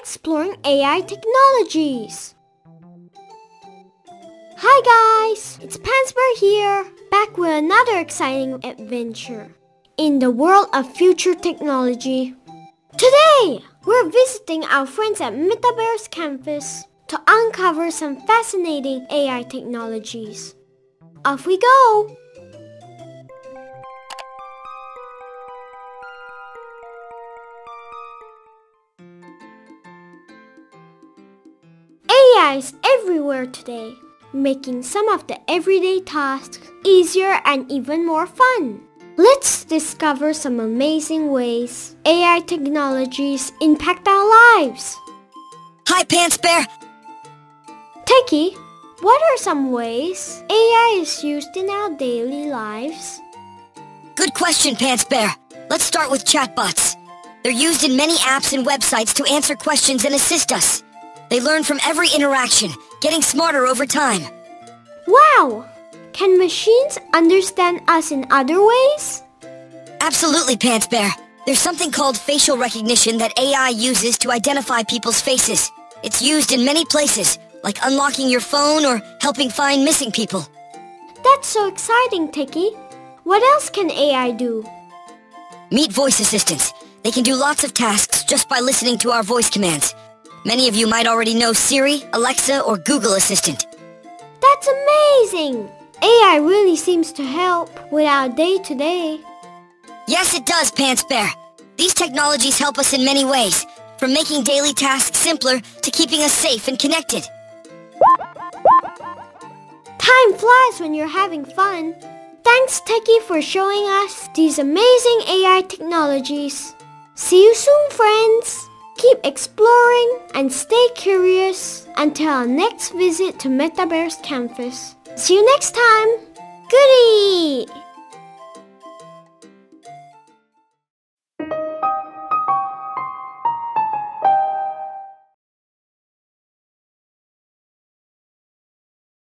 exploring AI technologies. Hi guys, it's Pants Bear here, back with another exciting adventure in the world of future technology. Today, we're visiting our friends at Meta Bears campus to uncover some fascinating AI technologies. Off we go! AI is everywhere today, making some of the everyday tasks easier and even more fun. Let's discover some amazing ways AI technologies impact our lives. Hi, Pants Bear. Techie, what are some ways AI is used in our daily lives? Good question, Pants Bear. Let's start with chatbots. They're used in many apps and websites to answer questions and assist us. They learn from every interaction, getting smarter over time. Wow! Can machines understand us in other ways? Absolutely, Pants Bear. There's something called facial recognition that AI uses to identify people's faces. It's used in many places, like unlocking your phone or helping find missing people. That's so exciting, Techie. What else can AI do? Meet voice assistants. They can do lots of tasks just by listening to our voice commands. Many of you might already know Siri, Alexa, or Google Assistant. That's amazing! AI really seems to help with our day-to-day. -day. Yes, it does, Pants Bear. These technologies help us in many ways, from making daily tasks simpler to keeping us safe and connected. Time flies when you're having fun. Thanks, Techie, for showing us these amazing AI technologies. See you soon, friends! Keep exploring and stay curious until our next visit to Meta Bears campus. See you next time. Goodie!